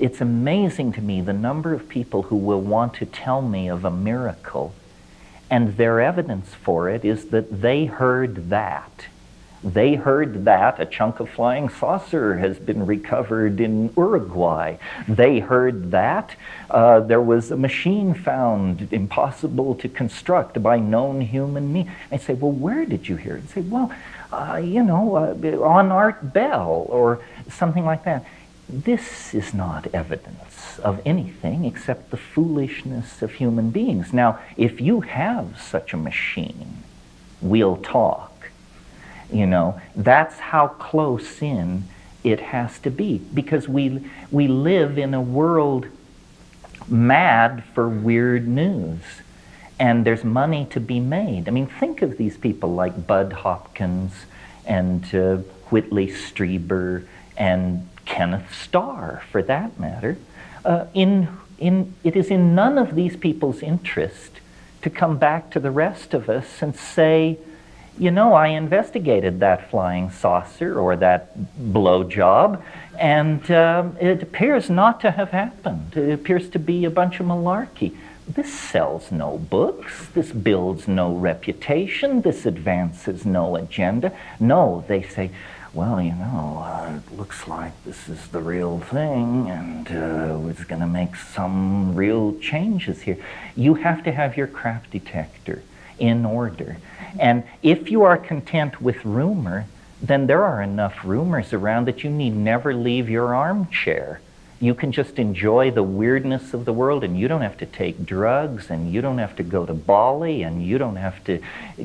it's amazing to me the number of people who will want to tell me of a miracle, and their evidence for it is that they heard that. They heard that a chunk of flying saucer has been recovered in Uruguay. They heard that uh, there was a machine found impossible to construct by known human means. I say, well, where did you hear it? I say, well, uh, you know, uh, on Art Bell or something like that. This is not evidence of anything except the foolishness of human beings. Now, if you have such a machine, we'll talk. You know, that's how close in it has to be because we, we live in a world mad for weird news and there's money to be made. I mean, think of these people like Bud Hopkins and uh, Whitley Strieber and Kenneth Starr, for that matter. Uh, in, in, it is in none of these people's interest to come back to the rest of us and say, you know, I investigated that flying saucer or that blowjob, and um, it appears not to have happened. It appears to be a bunch of malarkey. This sells no books. This builds no reputation. This advances no agenda. No, they say, well, you know, uh, it looks like this is the real thing and uh, it's going to make some real changes here. You have to have your craft detector in order. And if you are content with rumor, then there are enough rumors around that you need never leave your armchair. You can just enjoy the weirdness of the world, and you don't have to take drugs, and you don't have to go to Bali, and you don't have to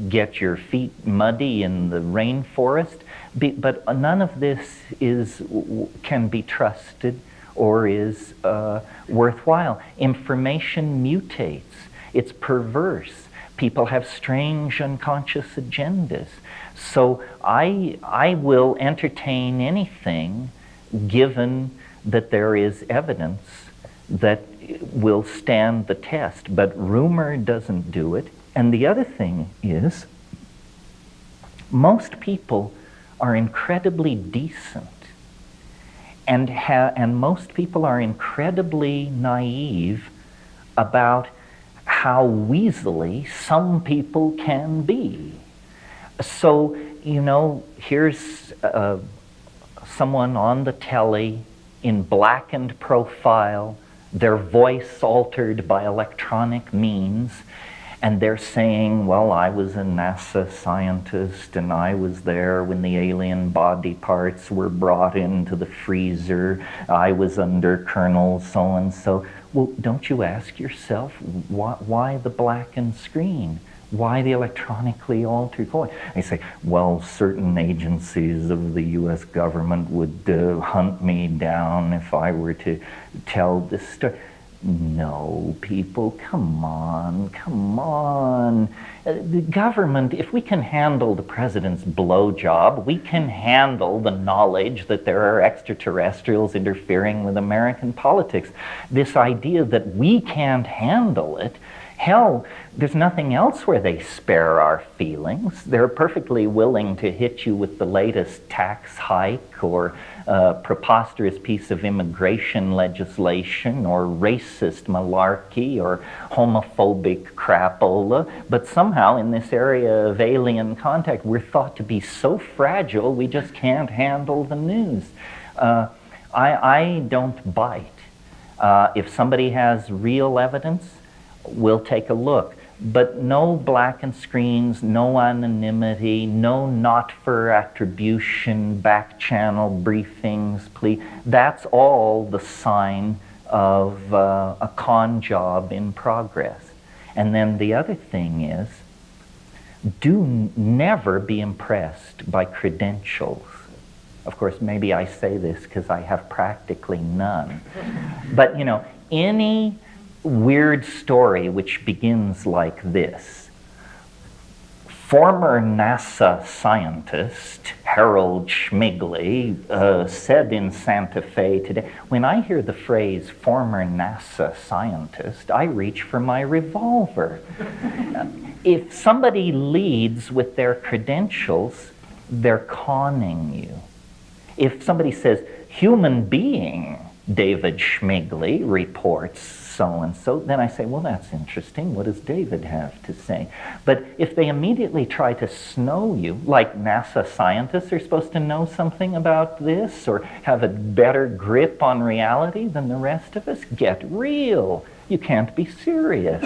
get your feet muddy in the rainforest. But none of this is, can be trusted or is uh, worthwhile. Information mutates, it's perverse people have strange unconscious agendas. So I, I will entertain anything given that there is evidence that will stand the test. But rumor doesn't do it. And the other thing is, most people are incredibly decent. And, ha- and most people are incredibly naive about how weaselly some people can be. So, you know, here's uh, someone on the telly in blackened profile, their voice altered by electronic means, and they're saying, well, I was a NASA scientist and I was there when the alien body parts were brought into the freezer. I was under Colonel so and so. Well, don't you ask yourself why, why the blackened screen? Why the electronically altered voice? They say, well, certain agencies of the U.S. government would uh, hunt me down if I were to tell this story. No, people, come on, come on. Uh, the government, if we can handle the president's blowjob, we can handle the knowledge that there are extraterrestrials interfering with American politics. This idea that we can't handle it, hell, there's nothing else where they spare our feelings. They're perfectly willing to hit you with the latest tax hike or uh, preposterous piece of immigration legislation or racist malarkey or homophobic crapola, but somehow in this area of alien contact, we're thought to be so fragile we just can't handle the news. Uh, I, I, don't bite. Uh, if somebody has real evidence, we'll take a look but no blackened screens, no anonymity, no not for attribution, back channel briefings, please. That's all the sign of uh, a con job in progress. And then the other thing is, do never be impressed by credentials. Of course, maybe I say this because I have practically none. But, you know, any weird story which begins like this. Former NASA scientist Harold Schmigley uh, said in Santa Fe today, when I hear the phrase former NASA scientist, I reach for my revolver. if somebody leads with their credentials, they're conning you. If somebody says human being, David Schmigley reports so and so, then I say, well, that's interesting. What does David have to say? But if they immediately try to snow you, like NASA scientists are supposed to know something about this or have a better grip on reality than the rest of us, get real. You can't be serious.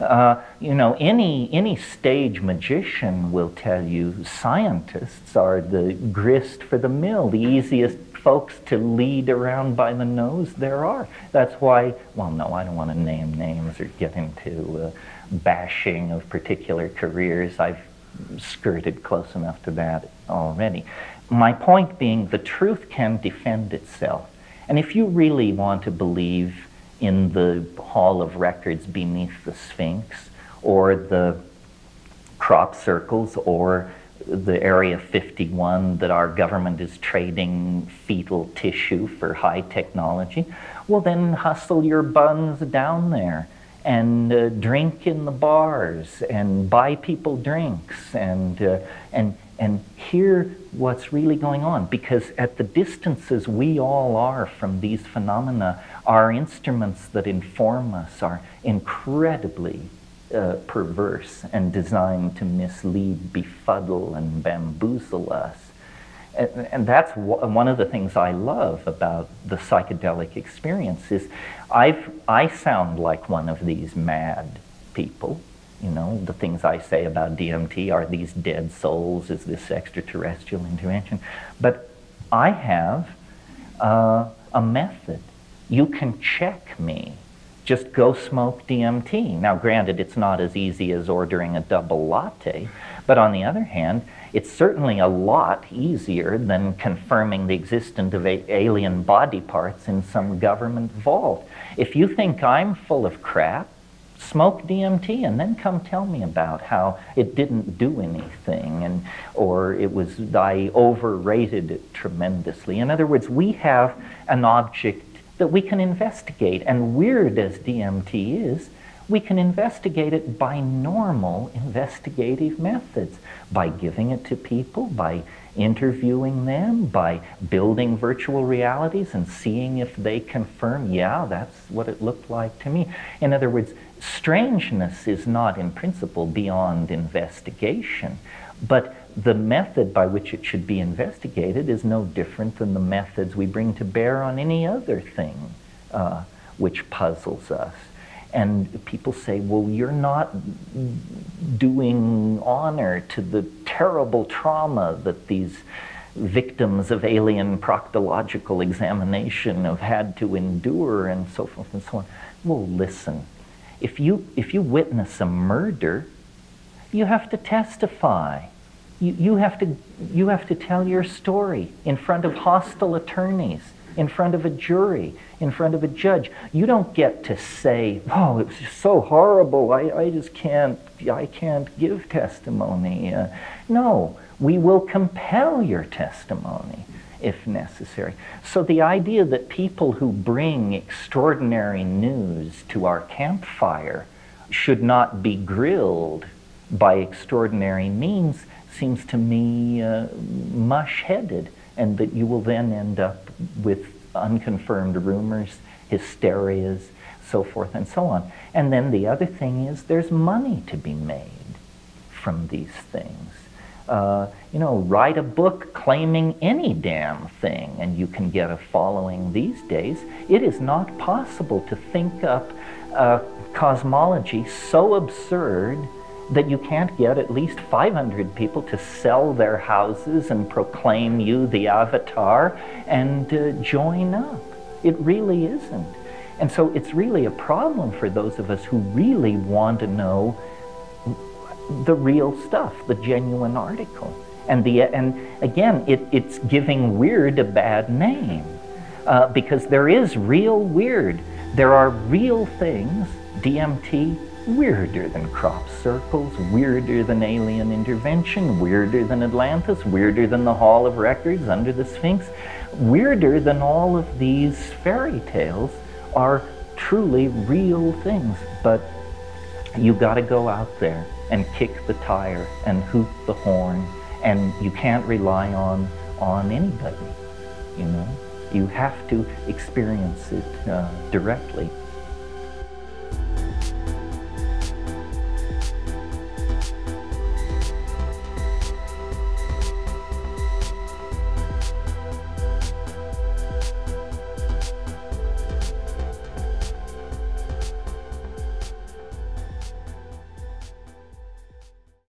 Uh, you know, any, any stage magician will tell you scientists are the grist for the mill, the easiest folks to lead around by the nose there are. That's why, well, no, I don't want to name names or get into uh, bashing of particular careers. I've skirted close enough to that already. My point being, the truth can defend itself. And if you really want to believe in the Hall of Records beneath the Sphinx, or the crop circles, or the Area 51 that our government is trading fetal tissue for high technology, well, then hustle your buns down there and uh, drink in the bars and buy people drinks and, uh, and, and hear what's really going on. Because at the distances we all are from these phenomena, our instruments that inform us are incredibly uh, perverse and designed to mislead, befuddle, and bamboozle us. And, and that's one of the things I love about the psychedelic experience is I've, I sound like one of these mad people. You know, the things I say about DMT are these dead souls, is this extraterrestrial intervention. But I have uh, a method. You can check me just go smoke DMT. Now, granted, it's not as easy as ordering a double latte, but on the other hand, it's certainly a lot easier than confirming the existence of alien body parts in some government vault. If you think I'm full of crap, smoke DMT and then come tell me about how it didn't do anything and or it was I overrated it tremendously. In other words, we have an object that we can investigate. And weird as DMT is, we can investigate it by normal investigative methods, by giving it to people, by interviewing them, by building virtual realities and seeing if they confirm, yeah, that's what it looked like to me. In other words, strangeness is not in principle beyond investigation, but the method by which it should be investigated is no different than the methods we bring to bear on any other thing uh, which puzzles us. And people say, well, you're not doing honor to the terrible trauma that these victims of alien proctological examination have had to endure and so forth and so on. Well, listen, if you, if you witness a murder, you have to testify you, you, have to, you have to tell your story in front of hostile attorneys, in front of a jury, in front of a judge. You don't get to say, oh, it was so horrible, I, I just can't, I can't give testimony. Uh, no, we will compel your testimony if necessary. So the idea that people who bring extraordinary news to our campfire should not be grilled by extraordinary means seems to me uh, mush headed, and that you will then end up with unconfirmed rumors, hysterias, so forth and so on. And then the other thing is there's money to be made from these things. Uh, you know, write a book claiming any damn thing, and you can get a following these days. It is not possible to think up a cosmology so absurd that you can't get at least 500 people to sell their houses and proclaim you the avatar and uh, join up. It really isn't. And so it's really a problem for those of us who really want to know the real stuff, the genuine article. And, the, and again, it, it's giving weird a bad name uh, because there is real weird. There are real things, DMT, weirder than crop circles, weirder than alien intervention, weirder than Atlantis, weirder than the Hall of Records under the Sphinx, weirder than all of these fairy tales are truly real things. But you got to go out there and kick the tire and hoot the horn, and you can't rely on on anybody, you know. You have to experience it uh, directly.